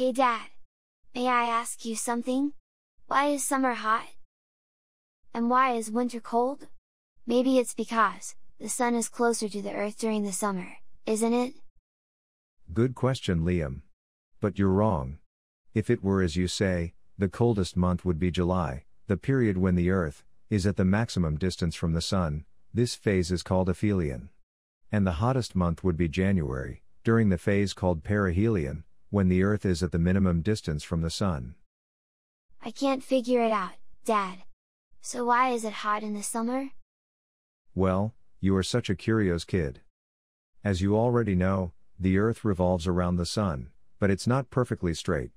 Hey dad! May I ask you something? Why is summer hot? And why is winter cold? Maybe it's because, the sun is closer to the earth during the summer, isn't it? Good question, Liam. But you're wrong. If it were as you say, the coldest month would be July, the period when the Earth is at the maximum distance from the Sun, this phase is called aphelion. And the hottest month would be January, during the phase called perihelion, when the Earth is at the minimum distance from the Sun. I can't figure it out, Dad. So why is it hot in the summer? Well, you are such a curious kid. As you already know, the Earth revolves around the Sun, but it's not perfectly straight.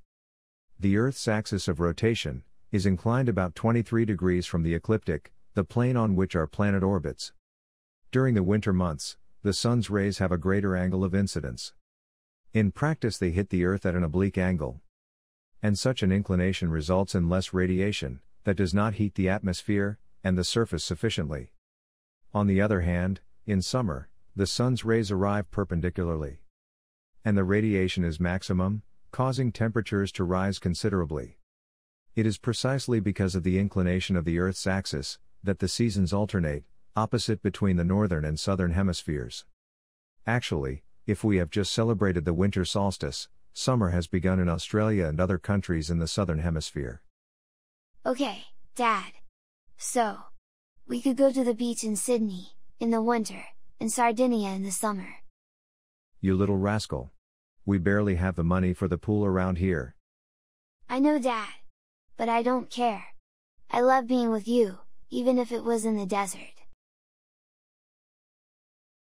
The Earth's axis of rotation is inclined about 23 degrees from the ecliptic, the plane on which our planet orbits. During the winter months, the Sun's rays have a greater angle of incidence. In practice, they hit the Earth at an oblique angle. And such an inclination results in less radiation, that does not heat the atmosphere and the surface sufficiently. On the other hand, in summer, the sun's rays arrive perpendicularly. And the radiation is maximum, causing temperatures to rise considerably. It is precisely because of the inclination of the Earth's axis that the seasons alternate, opposite between the northern and southern hemispheres. Actually, if we have just celebrated the winter solstice, summer has begun in Australia and other countries in the southern hemisphere. Okay, Dad. So, we could go to the beach in Sydney, in the winter, and Sardinia in the summer. You little rascal. We barely have the money for the pool around here. I know Dad. But I don't care. I love being with you, even if it was in the desert.